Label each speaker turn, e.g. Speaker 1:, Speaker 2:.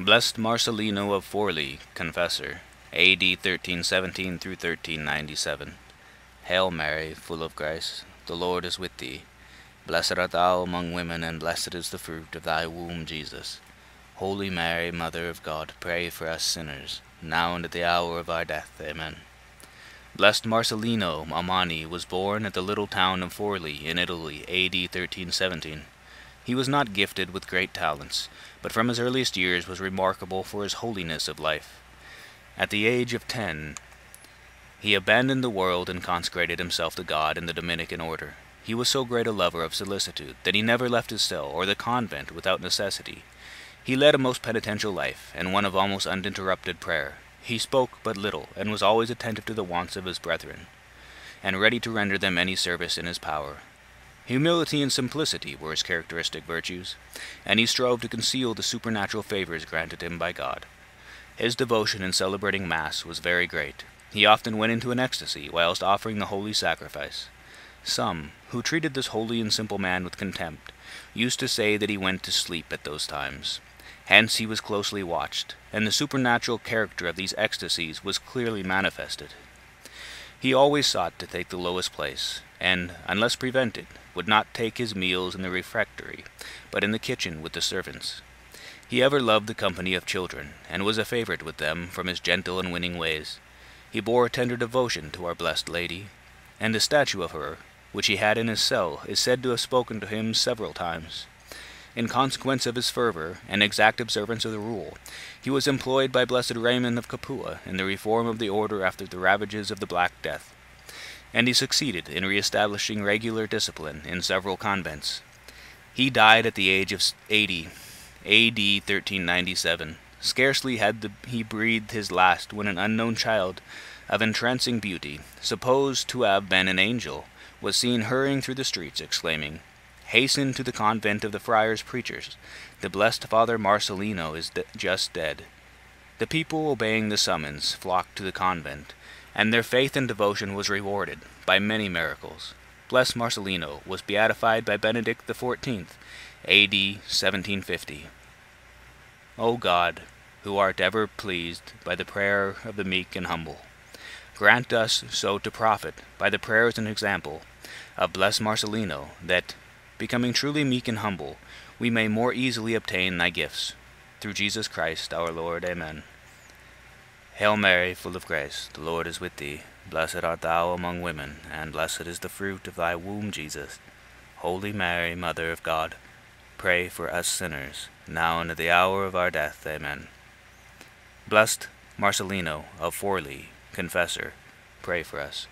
Speaker 1: Blessed Marcolino of Forli, confessor, A.D. 1317 through 1397. Hail Mary, full of grace, the Lord is with thee. Blessed art thou among women, and blessed is the fruit of thy womb, Jesus. Holy Mary, Mother of God, pray for us sinners, now and at the hour of our death. Amen. Blessed Marcolino Amani was born at the little town of Forli in Italy, A.D. 1317. He was not gifted with great talents, but from his earliest years was remarkable for his holiness of life. At the age of ten, he abandoned the world and consecrated himself to God in the Dominican order. He was so great a lover of solicitude that he never left his cell or the convent without necessity. He led a most penitential life, and one of almost uninterrupted prayer. He spoke but little, and was always attentive to the wants of his brethren, and ready to render them any service in his power. Humility and simplicity were his characteristic virtues, and he strove to conceal the supernatural favors granted him by God. His devotion in celebrating Mass was very great. He often went into an ecstasy whilst offering the holy sacrifice. Some, who treated this holy and simple man with contempt, used to say that he went to sleep at those times. Hence he was closely watched, and the supernatural character of these ecstasies was clearly manifested. He always sought to take the lowest place, and, unless prevented, would not take his meals in the refectory, but in the kitchen with the servants. He ever loved the company of children, and was a favorite with them from his gentle and winning ways. He bore a tender devotion to our blessed Lady, and a statue of her, which he had in his cell, is said to have spoken to him several times. In consequence of his fervor and exact observance of the rule, he was employed by Blessed Raymond of Capua in the reform of the order after the ravages of the Black Death, and he succeeded in re-establishing regular discipline in several convents. He died at the age of 80, A.D. 1397. Scarcely had the, he breathed his last when an unknown child of entrancing beauty, supposed to have been an angel, was seen hurrying through the streets, exclaiming, Hasten to the convent of the friars preachers. The blessed Father Marcolino is de just dead. The people, obeying the summons, flocked to the convent, and their faith and devotion was rewarded by many miracles. Blessed Marcolino was beatified by Benedict XIV, A.D. 1750. O God, who art ever pleased by the prayer of the meek and humble, grant us so to profit by the prayers and example of blessed Marcolino that, becoming truly meek and humble, we may more easily obtain thy gifts. Through Jesus Christ our Lord. Amen. Hail Mary, full of grace, the Lord is with thee. Blessed art thou among women, and blessed is the fruit of thy womb, Jesus. Holy Mary, Mother of God, pray for us sinners, now and at the hour of our death. Amen. Blessed Marcolino of Forli, confessor, pray for us.